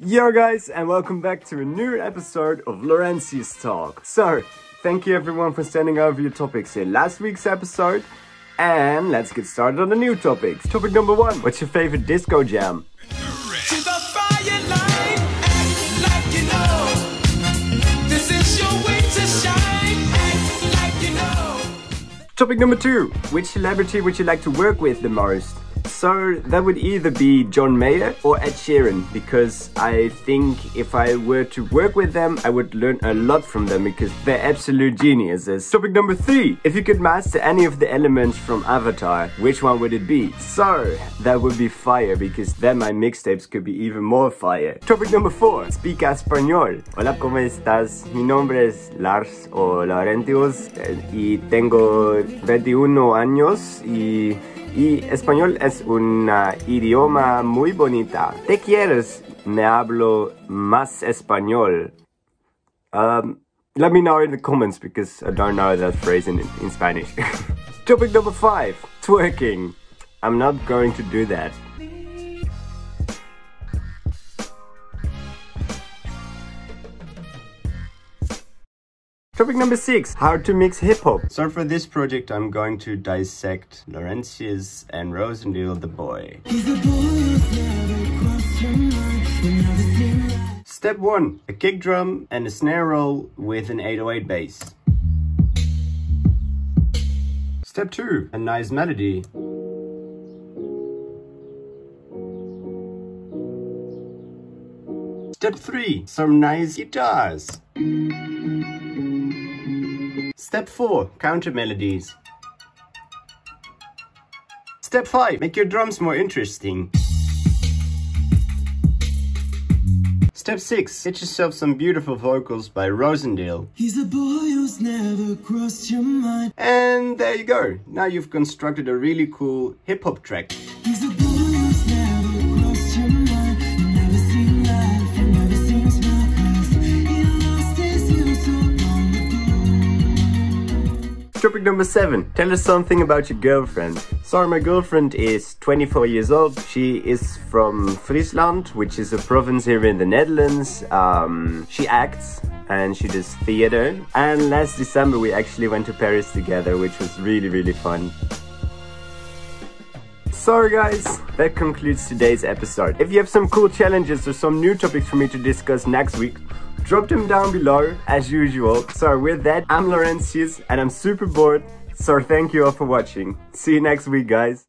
Yo guys and welcome back to a new episode of Laurentius Talk. So, thank you everyone for sending over your topics in last week's episode. And let's get started on the new topics. Topic number one, what's your favorite disco jam? To the fire line, act like you know. This is your way to shine, act like you know. Topic number two, which celebrity would you like to work with the most? So that would either be John Mayer or Ed Sheeran because I think if I were to work with them, I would learn a lot from them because they're absolute geniuses. Topic number three, if you could master any of the elements from Avatar, which one would it be? So that would be fire because then my mixtapes could be even more fire. Topic number four, speak español. Hola, ¿cómo estás? Mi nombre es Lars o Laurentius eh, y tengo 21 años y y español es un idioma muy bonita. ¿Te quieres? Me hablo más español. Um, let me know in the comments because I don't know that phrase in, in Spanish. Topic number five, twerking. I'm not going to do that. Topic number six, how to mix hip hop. So for this project, I'm going to dissect Laurentius and Rosendale the boy. Step one, a kick drum and a snare roll with an 808 bass. Step two, a nice melody. Step three, some nice guitars. Step 4. Counter melodies. Step 5. Make your drums more interesting. Step 6. Get yourself some beautiful vocals by Rosendale. He's a boy who's never crossed your mind. And there you go. Now you've constructed a really cool hip-hop track. Topic number 7. Tell us something about your girlfriend. Sorry, my girlfriend is 24 years old. She is from Friesland, which is a province here in the Netherlands. Um, she acts and she does theater. And last December we actually went to Paris together, which was really, really fun. Sorry guys, that concludes today's episode. If you have some cool challenges or some new topics for me to discuss next week, drop them down below as usual. So with that, I'm Laurentius and I'm super bored. So thank you all for watching. See you next week guys.